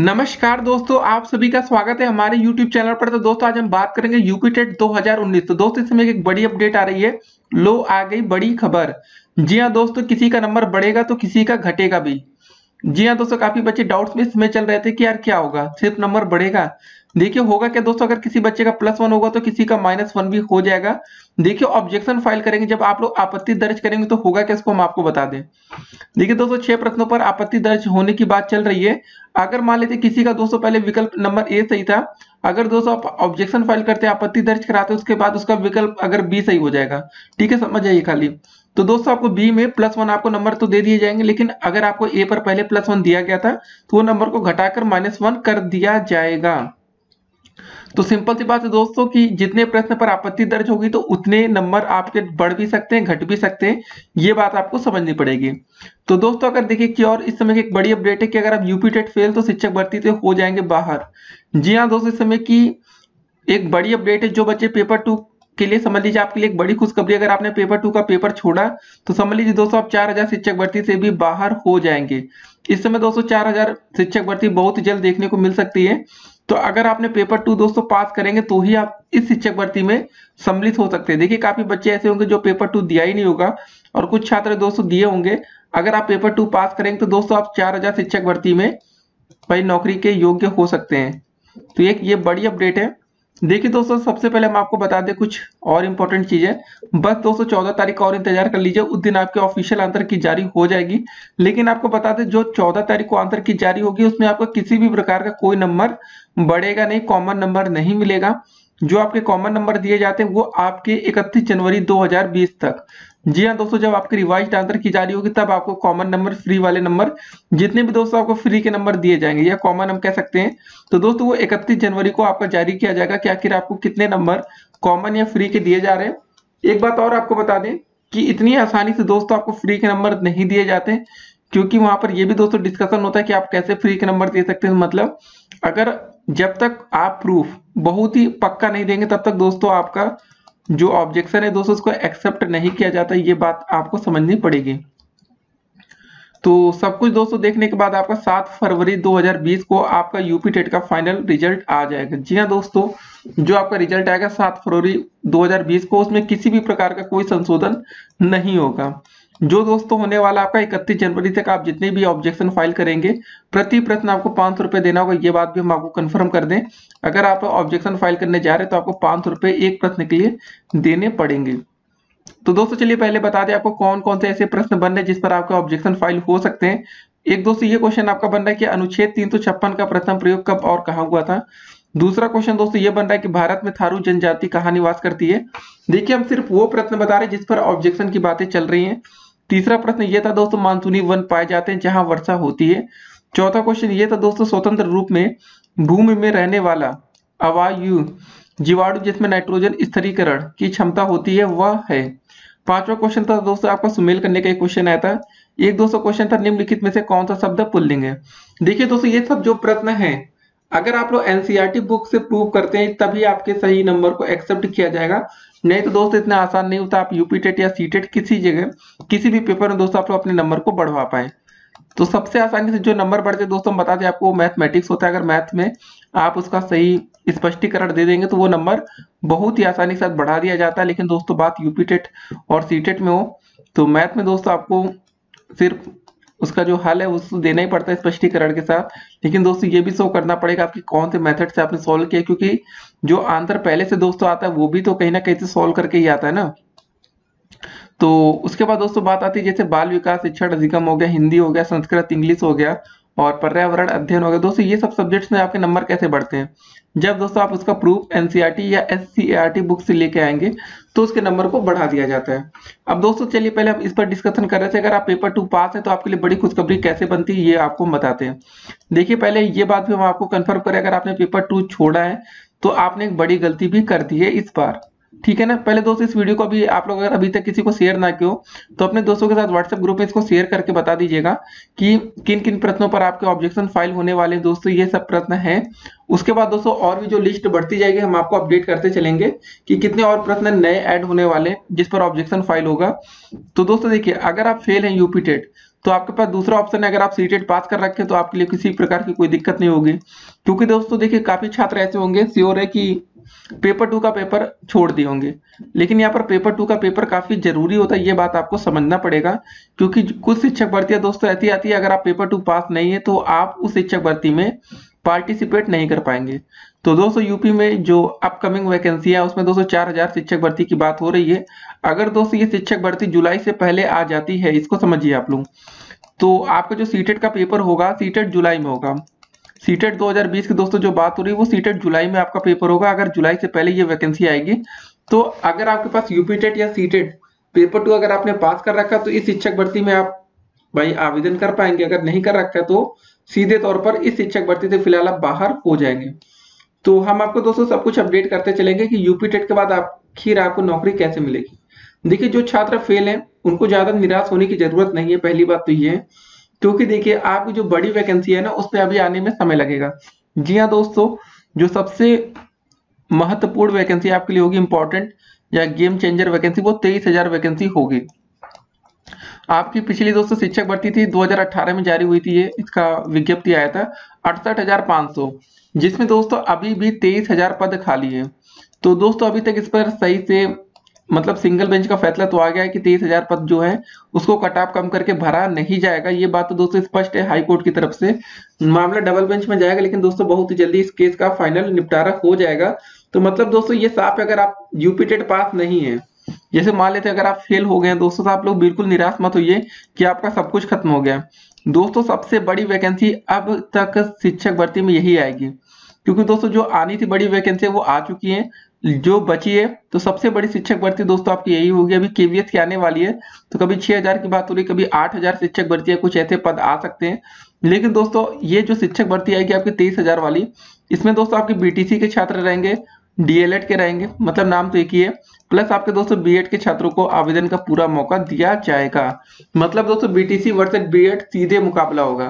नमस्कार दोस्तों, आप सभी का स्वागत है हमारे YouTube चैनल पर। तो दोस्तों, आज हम बात करेंगे यूपी टेट 2019 तो दोस्तों इस समय एक बड़ी अपडेट आ रही है। लो आ गई बड़ी खबर। जी हाँ दोस्तों, किसी का नंबर बढ़ेगा तो किसी का घटेगा भी। जी हाँ दोस्तों, काफ़ी बच्चे डाउट्स में इसमें चल रहे थे कि यार क्या होगा? सिर्फ़ नंबर बढ़ेगा। देखिए, होगा क्या दोस्तों? अगर किसी बच्चे का प्लस वन होगा तो किसी का माइनस वन भी हो जाएगा। देखिए ऑब्जेक्शन फ़ाइल करेंगे। जब आप लोग आपत्ति दर्ज करेंगे तो होगा क्या? इसको हम आपको बता दें। देखिए दोस्तों, छह प्रश्नों पर आपत्ति दर्ज होने की बात चल रही है। अगर मान लेते किसी का दोस्तों पहले विकल्प नंबर ए सही था, अगर दोस्तों आप ऑब्जेक्शन फ़ाइल करते आपत्ति दर्ज कराते उसके बाद उसका विकल्प अगर बी सही हो जाएगा। ठीक है, समझ जाइए खाली। तो दोस्तों, आपको बी में प्लस वन आपको नंबर तो दे दिए जाएँगे, लेकिन अगर आपको ए पर पहले प्लस वन दिया गया था तो वो नंबर को घटाकर माइनस वन कर दिया जाएगा। तो सिंपल सी बात है दोस्तों कि जितने प्रश्न पर आपत्ति दर्ज होगी तो उतने नंबर आपके बढ़ भी सकते हैं, घट भी सकते हैं। ये बात आपको समझनी पड़ेगी। तो दोस्तों, अगर देखिए कि और इस समय की एक बड़ी अपडेट है कि अगर आप यूपी टेट फेल तो शिक्षक भर्ती से हो जाएँगे बाहर। जी हाँ दोस्तों, इस समय की एक बड़ी अपडेट है, जो बच्चे पेपर टू के लिए समझ लीजिए, आपके लिए एक बड़ी खुशखबरी अगर आपने पेपर टू का पेपर छोड़ा तो समझ लीजिए दोस्तों, आप चार हज़ार शिक्षक भर्ती से भी बाहर हो जाएँगे। इस समय दोस्तों, चार हज़ार शिक्षक भर्ती बहुत जल्द देखने को मिल सकती है। तो अगर आपने पेपर टू दोस्तों पास करेंगे तो ही आप इस शिक्षक भर्ती में सम्मिलित हो सकते हैं। देखिए, काफ़ी बच्चे ऐसे होंगे जो पेपर टू दिया ही नहीं होगा और कुछ छात्र दोस्तों दिए होंगे। अगर आप पेपर टू पास करेंगे तो दोस्तों आप चार हज़ार शिक्षक भर्ती में भाई नौकरी के योग्य हो सकते हैं। तो एक ये बड़ी अपडेट है। देखिए दोस्तों, सबसे पहले हम आपको बता दें कुछ और इम्पोर्टेंट चीज़ें। बस दोस्तों, चौदह तारीख का और इंतज़ार कर लीजिए, उस दिन आपके ऑफिशियल आंसर की जारी हो जाएगी। लेकिन आपको बता दें, जो चौदह तारीख को आंसर की जारी होगी, उसमें आपको किसी भी प्रकार का कोई नंबर बढ़ेगा नहीं कॉमन नंबर नहीं मिलेगा। जो आपके कॉमन नंबर दिए जाते हैं, वो आपके इकतीस जनवरी 2020 तक। जी हाँ दोस्तों, जब आपके रिवाइज आंसर की जारी होगी, तब आपको कॉमन नंबर फ्री वाले नंबर जितने भी दोस्तों आपको फ्री के नंबर दिए जाएँगे, या कॉमन हम कह सकते हैं। तो दोस्तों, वो इकतीस जनवरी को आपका जारी किया जाएगा कि आखिर आपको कितने नंबर कॉमन या फ्री के दिए जा रहे हैं। एक बात और आपको बता दें कि इतनी आसानी से दोस्तों आपको फ्री के नंबर नहीं दिए जाते, क्योंकि वहाँ पर यह भी दोस्तों डिस्कशन होता है कि आप कैसे फ्री के नंबर दे सकते हैं। मतलब अगर जब तक आप प्रूफ बहुत ही पक्का नहीं देंगे, तब तक दोस्तों आपका जो ऑब्जेक्शन है, दोस्तों उसको एक्सेप्ट नहीं किया जाता, ये बात आपको समझनी पड़ेगी। तो सब कुछ दोस्तों, देखने के बाद आपका 7 फरवरी 2020 को आपका यूपी टेट का फाइनल रिज़ल्ट आ जाएगा। जी हाँ दोस्तों, जो आपका रिज़ल्ट आएगा 7 फरवरी 2020 को, उसमें किसी भी प्रकार का कोई संशोधन नहीं होगा। जो दोस्तों होने वाला आपका इकतीस जनवरी तक आप जितने भी ऑब्जेक्शन फ़ाइल करेंगे, प्रति प्रश्न आपको पाँच सौ रुपए देना होगा, ये बात भी हम आपको कंफर्म कर दें। अगर आप ऑब्जेक्शन फ़ाइल करने जा रहे हैं तो आपको पाँच सौ रुपए एक प्रश्न के लिए देने पड़ेंगे। तो दोस्तों चलिए पहले बता दें आपको कौन कौन से ऐसे प्रश्न बन रहे जिस पर आपके ऑब्जेक्शन फ़ाइल हो सकते हैं। एक दोस्तों ये क्वेश्चन आपका बन रहा है कि अनुच्छेद तीन सौ छप्पन का प्रथम प्रयोग कब और कहा हुआ था? दूसरा क्वेश्चन दोस्तों ये बन रहा है कि भारत में थारू जनजाति कहाँ निवास करती है? देखिए हम सिर्फ़ वो प्रश्न बता रहे हैं जिस पर ऑब्जेक्शन की बातें चल रही हैं। तीसरा प्रश्न ये था दोस्तों, मानसूनी वन पाए जाते हैं जहाँ वर्षा होती है। चौथा क्वेश्चन ये था दोस्तों, स्वतंत्र रूप में भूमि में रहने वाला अवायु जीवाणु जिसमें नाइट्रोजन स्थिरीकरण की क्षमता होती है, वह है। पांचवा क्वेश्चन था दोस्तों, आपका सुमेल करने का एक क्वेश्चन आया था। एक दोस्तों क्वेश्चन था, निम्नलिखित में से कौन सा शब्द पुल्लिंग है? देखिए दोस्तों, ये सब जो प्रश्न है अगर आप लोग एनसीईआरटी बुक से प्रूव करते हैं, तभी आपके सही नंबर को एक्सेप्ट किया जाएगा। नहीं तो दोस्तों, इतना आसान नहीं होता। आप यूपी टेट या सी टेट किसी जगह, किसी भी पेपर में दोस्तों, आप लोग अपने नंबर को बढ़वा पाए। तो सबसे आसानी से जो नंबर बढ़ते दोस्तों बता दें, आपको मैथमेटिक्स होता है। अगर मैथ में आप उसका सही स्पष्टीकरण दे देंगे तो वो नंबर बहुत ही आसानी के साथ बढ़ा दिया जाता है। लेकिन दोस्तों, बात यूपी टेट और सी टेट में हो तो मैथ में दोस्तों, आपको सिर्फ़ उसका जो हल है उसको देना ही पड़ता है स्पष्टीकरण के साथ। लेकिन दोस्तों, ये भी शो करना पड़ेगा आपकी कौन से मेथड से आपने सॉल्व किया क्योंकि जो आंसर पहले से दोस्तों आता है, वो भी तो कहीं ना कहीं से सॉल्व करके ही आता है ना। तो उसके बाद दोस्तों बात आती है, जैसे बाल विकास शिक्षण अधिगम हो गया, हिंदी हो गया, संस्कृत, इंग्लिश हो गया। और पर्यावरण अध्ययन हो गया। दोस्तों, ये सब सब्जेक्ट्स में आपके नंबर कैसे बढ़ते हैं? जब दोस्तों आप उसका प्रूफ एनसीईआरटी या एससीईआरटी बुक से लेके आएँगे तो उसके नंबर को बढ़ा दिया जाता है। अब दोस्तों, चलिए पहले हम इस पर डिस्कशन कर रहे थे। अगर आप पेपर टू पास है तो आपके लिए बड़ी खुशखबरी कैसे बनती है, ये आपको बताते हैं। देखिए, पहले ये बात भी हम आपको कन्फर्म करें, अगर आपने पेपर टू छोड़ा है तो आपने एक बड़ी गलती भी कर दी है इस बार। ठीक है ना? पहले दोस्तों, इस वीडियो को अभी आप लोग अगर अभी तक किसी को शेयर ना किया तो अपने दोस्तों के साथ व्हाट्सएप ग्रुप में इसको शेयर करके बता दीजिएगा कि किन किन प्रश्नों पर आपके ऑब्जेक्शन फ़ाइल होने वाले हैं। दोस्तों, ये सब प्रश्न है। उसके बाद दोस्तों, और भी जो लिस्ट बढ़ती जाएगी, हम आपको अपडेट करते चलेंगे कि कितने और प्रश्न नए ऐड होने वाले जिस पर ऑब्जेक्शन फ़ाइल होगा। तो दोस्तों, देखिए, अगर आप फेल हैं यूपी टेट तो आपके पास दूसरा ऑप्शन है। अगर आप सीटेट पास कर रखे तो आपके लिए किसी प्रकार की कोई दिक्कत नहीं होगी। क्योंकि दोस्तों, देखिए, काफ़ी छात्र ऐसे होंगे, श्योर है कि पेपर टू का पेपर छोड़ दिए होंगे। लेकिन यहाँ पर पेपर टू का पेपर काफ़ी ज़रूरी होता है, ये बात आपको समझना पड़ेगा, क्योंकि कुछ शिक्षक भर्तियाँ दोस्तों ऐसी आती है, अगर आप पेपर टू पास नहीं है तो आप उस शिक्षक भर्ती में पार्टिसिपेट नहीं कर पाएँगे। तो दोस्तों यूपी में जो अपकमिंग वैकेंसी है, उसमें दोस्तों चार हज़ार शिक्षक भर्ती की बात हो रही है। अगर दोस्तों ये शिक्षक भर्ती जुलाई से पहले आ जाती है, इसको समझिए आप लोग। तो आपका जो सीटेट का पेपर होगा सीटेट जुलाई में होगा। सीटेट 2020 की दोस्तों जो बात हो रही है, वो सीटेट जुलाई में आपका पेपर होगा। अगर जुलाई से पहले ये वैकेंसी आएगी तो अगर आपके पास यूपीटेट या सीटेट पेपर टू अगर आपने पास कर रखा तो इस शिक्षक भर्ती में आप भाई आवेदन कर पाएँगे। अगर नहीं कर रखा तो सीधे तौर पर इस शिक्षक भर्ती से फ़िलहाल आप बाहर हो जाएँगे। तो हम आपको दोस्तों सब कुछ अपडेट करते चलेंगे कि यूपी टेट के बाद आखिर आपको नौकरी कैसे मिलेगी। देखिए, जो छात्र फेल हैं, उनको ज़्यादा निराश होने की ज़रूरत नहीं है, पहली बात तो ये है। क्योंकि देखिए, आपकी जो बड़ी वैकेंसी है ना उस पर अभी आने में समय लगेगा। जी हाँ दोस्तों, जो सबसे महत्वपूर्ण वैकेंसी आपके लिए होगी इंपॉर्टेंट या गेम चेंजर वैकेंसी वो तेईस हज़ार वैकेंसी होगी। आपकी पिछली दोस्तों, शिक्षक भर्ती थी 2018 में जारी हुई थी ये, इसका विज्ञप्ति आया था, अड़सठ हज़ार पाँच सौ। जिसमें दोस्तों, अभी भी तेईस हज़ार पद खाली है। तो दोस्तों, अभी तक इस पर सही से मतलब सिंगल बेंच का फैसला तो आ गया है कि तेईस हज़ार पद जो है, उसको कटाप कम करके भरा नहीं जाएगा। ये बात तो दोस्तों स्पष्ट है हाई कोर्ट की तरफ़ से। मामला डबल बेंच में जाएगा, लेकिन दोस्तों बहुत ही जल्दी इस केस का फाइनल निपटारा हो जाएगा। तो मतलब दोस्तों ये साफ़ है, अगर आप यूपी टेट पास नहीं है, जैसे मान लेते अगर आप फेल हो गए दोस्तों आप लोग बिल्कुल निराश मत होइए कि आपका सब कुछ खत्म हो गया दोस्तों सबसे बड़ी वैकेंसी अब तक शिक्षक भर्ती में यही आएगी, क्योंकि दोस्तों जो आनी थी बड़ी वैकेंसी वो आ चुकी है। जो बची है तो सबसे बड़ी शिक्षक भर्ती दोस्तों आपकी यही होगी। अभी केवीएस की आने वाली है तो कभी 6000 की बात हो रही कभी 8000 शिक्षक भर्ती है कुछ ऐसे पद आ सकते हैं। लेकिन दोस्तों, ये जो शिक्षक भर्ती आएगी आपकी तेईस हज़ार वाली, इसमें दोस्तों आपके बीटीसी के छात्र रहेंगे डीएलएड के रहेंगे मतलब नाम तो एक ही है। प्लस आपके दोस्तों बीएड के छात्रों को आवेदन का पूरा मौका दिया जाएगा। मतलब दोस्तों बीटीसी वर्सेस बीएड सीधे मुकाबला होगा।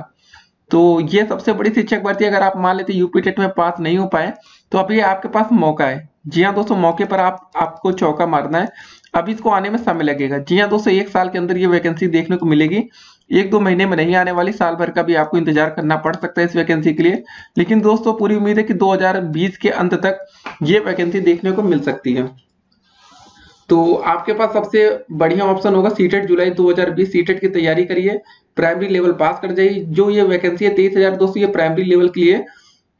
तो ये सबसे बड़ी शिक्षक भर्ती अगर आप मान लेते यूपी टेट में पास नहीं हो पाए तो अभी आपके पास मौका है। जी हाँ दोस्तों, मौके पर आप, आपको चौका मारना है। अभी इसको आने में समय लगेगा। जी हाँ दोस्तों, एक साल के अंदर ये वैकेंसी देखने को मिलेगी। एक दो महीने में नहीं आने वाली, साल भर का भी आपको इंतज़ार करना पड़ सकता है इस वैकेंसी के लिए। लेकिन दोस्तों, पूरी उम्मीद है कि 2020 के अंत तक ये वैकेंसी देखने को मिल सकती है। तो आपके पास सबसे बढ़िया ऑप्शन होगा सीटेट जुलाई 2020 सीटेट की तैयारी करिए प्राइमरी लेवल पास कर जाइए। जो ये वैकेंसी है, तेईस हज़ार दोस्तों ये प्राइमरी लेवल के लिए।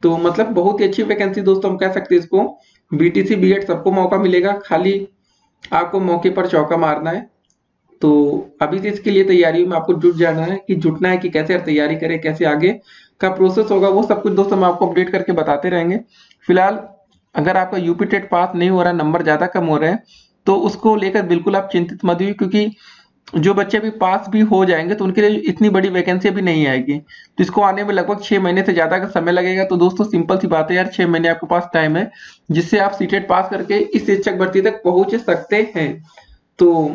तो मतलब बहुत ही अच्छी वैकेंसी दोस्तों, हम कह सकते हैं इसको। बीटीसी बीएड सबको मौका मिलेगा। खाली आपको मौके पर चौका मारना है। तो अभी से इसके लिए तैयारी में आपको जुट जाना है कि जुटना है कि कैसे तैयारी करें, कैसे आगे का प्रोसेस होगा, वो सब कुछ दोस्तों हम आपको अपडेट करके बताते रहेंगे। फ़िलहाल, अगर आपका यूपी टेट पास नहीं हो रहा नंबर ज़्यादा कम हो रहे हैं तो उसको लेकर बिल्कुल आप चिंतित मत हुई क्योंकि जो बच्चे अभी पास भी हो जाएँगे तो उनके लिए इतनी बड़ी वैकेंसी अभी नहीं आएगी। तो इसको आने में लगभग छह महीने से ज़्यादा का समय लगेगा तो दोस्तों सिंपल सी बात है यार, छह महीने आपके पास टाइम है, जिससे आप सीटेट पास करके इस शिक्षक भर्ती तक पहुँच सकते हैं। तो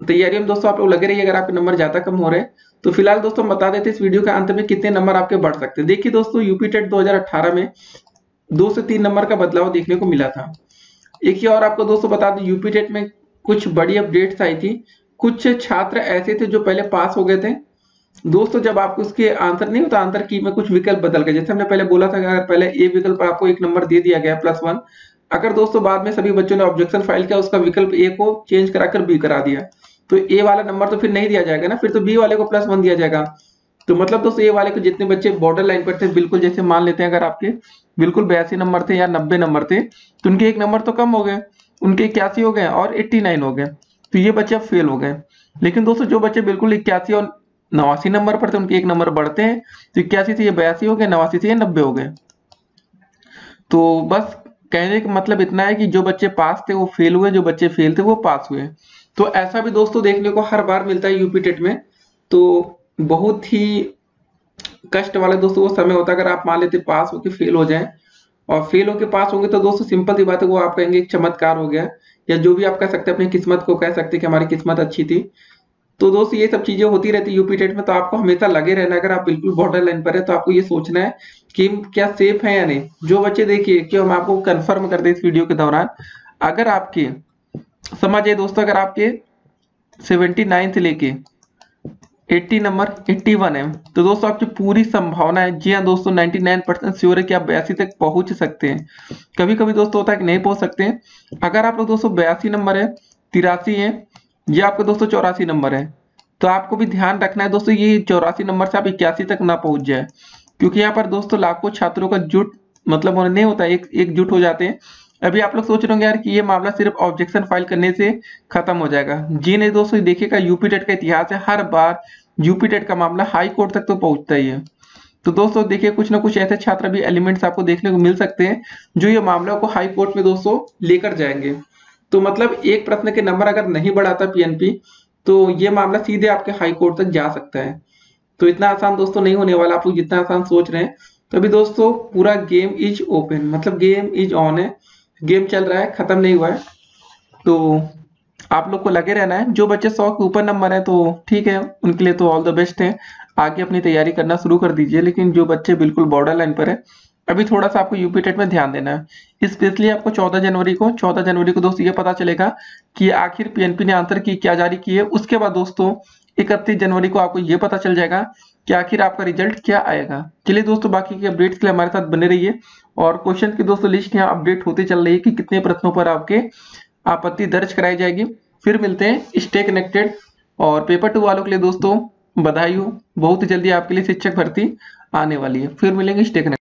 तैयारी में दोस्तों आप लोग लगे रहिए, अगर आपके नंबर ज़्यादा कम हो रहे हैं। तो फ़िलहाल दोस्तों बता देते इस वीडियो के अंत में कितने नंबर आपके बढ़ सकते हैं। देखिए दोस्तों यूपी टेट दो में दो से तीन नंबर का बदलाव देखने को मिला था। एक ही और आपको दोस्तों बता दें यूपी टेट में कुछ बड़ी अपडेट्स आई थी। कुछ छात्र ऐसे थे जो पहले पास हो गए थे। दोस्तों, जब आपको उसके आंसर नहीं होता, आंसर की में कुछ विकल्प बदल गए। जैसे हमने पहले बोला था कि अगर पहले ए विकल्प पर आपको एक नंबर दे दिया गया प्लस वन अगर दोस्तों बाद में सभी बच्चों ने ऑब्जेक्शन फ़ाइल किया, उसका विकल्प ए को चेंज कराकर बी करा दिया। तो ए वाला नंबर तो फिर नहीं दिया जाएगा ना, फिर तो बी वाले को प्लस वन दिया जाएगा। तो मतलब दोस्तों ए वाले को जितने बच्चे बॉर्डर लाइन पर थे, बिल्कुल जैसे मान लेते हैं, अगर आपके बिल्कुल बयासी नंबर थे या नब्बे नंबर थे तो उनके एक नंबर तो कम हो गए, उनके इक्यासी हो गए और एट्टी नाइन हो गए। तो ये बच्चे फेल हो गए। लेकिन दोस्तों, जो बच्चे बिल्कुल इक्यासी और नवासी नंबर पर थे, उनके एक नंबर बढ़ते हैं। तो इक्यासी से ये बयासी हो गए, नवासी से ये नब्बे हो गए। तो बस कहने का मतलब इतना है कि जो बच्चे पास थे, वो फेल हुए, जो बच्चे फेल थे, वो पास हुए। तो ऐसा भी दोस्तों देखने को हर बार मिलता है यूपी टेट में। तो बहुत ही कष्ट वाला दोस्तों वो समय होता है, अगर आप मान लेते पास होके फेल हो जाए। और फेल होके पास होंगे तो दोस्तों सिंपल सी बात है, वो आप कहेंगे चमत्कार हो गया। या जो भी आप कह सकते हैं, अपनी किस्मत को कह सकते कि हमारी किस्मत अच्छी थी। तो दोस्तों, ये सब चीज़ें होती रहती यूपी टेट में तो आपको हमेशा लगे रहना, अगर आप बिल्कुल बॉर्डर लाइन पर है तो आपको ये सोचना है कि क्या सेफ़ है या नहीं। जो बच्चे देखिए, कि हम आपको कंफर्म कर दे इस वीडियो के दौरान, अगर आपके, समझिए दोस्तों, अगर आपके सेवेंटी नाइन से लेके 80 नंबर 81 है। तो दोस्तों, आपकी पूरी संभावना है। जी हाँ दोस्तों 99 परसेंट श्योर है कि आप बयासी तक पहुँच सकते हैं। कभी कभी दोस्तों होता है कि नहीं पहुँच सकते हैं। अगर आप लोग दोस्तों बयासी नंबर है, तिरासी है, या आपका दोस्तों चौरासी नंबर है। तो आपको भी ध्यान रखना है दोस्तों, ये चौरासी नंबर से आप इक्यासी तक ना पहुँच जाए। क्योंकि यहाँ पर दोस्तों लाखों छात्रों का जुट मतलब नहीं होता, एक एकजुट हो जाते हैं। अभी आप लोग सोच रहे होंगे यार कि ये मामला सिर्फ़ ऑब्जेक्शन फ़ाइल करने से खत्म हो जाएगा। जी नहीं दोस्तों देखिएगा यूपी टेट का इतिहास है। हर बार यूपी टेट का मामला हाई कोर्ट तक तो पहुँचता ही है। तो दोस्तों, देखिए, कुछ ना कुछ ऐसे छात्र भी एलिमेंट्स आपको देखने को मिल सकते हैं, जो ये मामला को हाई कोर्ट में दोस्तों लेकर जाएँगे। तो मतलब एक प्रश्न के नंबर अगर नहीं बढ़ाता पीएनपी तो ये मामला सीधे आपके हाई कोर्ट तक जा सकता है। तो इतना आसान दोस्तों नहीं होने वाला, आप लोग जितना आसान सोच रहे हैं। तो अभी दोस्तों, पूरा गेम इज़ ओपन मतलब गेम इज़ ऑन है। गेम चल रहा है, खत्म नहीं हुआ है। तो आप लोग को लगे रहना है, जो बच्चे सौ के ऊपर नंबर है तो ठीक है, उनके लिए तो ऑल द बेस्ट है। आगे अपनी तैयारी करना शुरू कर दीजिए, लेकिन जो बच्चे बिल्कुल बॉर्डर लाइन पर है, अभी थोड़ा सा आपको यूपी टेट में ध्यान देना है। स्पेशली आपको 14 जनवरी को 14 जनवरी को दोस्तों ये पता चलेगा कि आखिर पीएनपी ने आंसर की, क्या जारी की है। उसके बाद दोस्तों, इकतीस जनवरी को आपको ये पता चल जाएगा कि आखिर आपका रिज़ल्ट क्या आएगा। चलिए दोस्तों, बाकी के अपडेट्स के लिए हमारे साथ बने रहिए। और क्वेश्चन की दोस्तों लिस्ट यहाँ अपडेट होती चल रही है कि कितने प्रश्नों पर आपके आपत्ति दर्ज कराई जाएगी। फिर मिलते हैं स्टे कनेक्टेड और पेपर टू वालों के लिए दोस्तों बधाई हो। बहुत जल्दी आपके लिए शिक्षक भर्ती आने वाली है। फिर मिलेंगे स्टे कनेक्टेड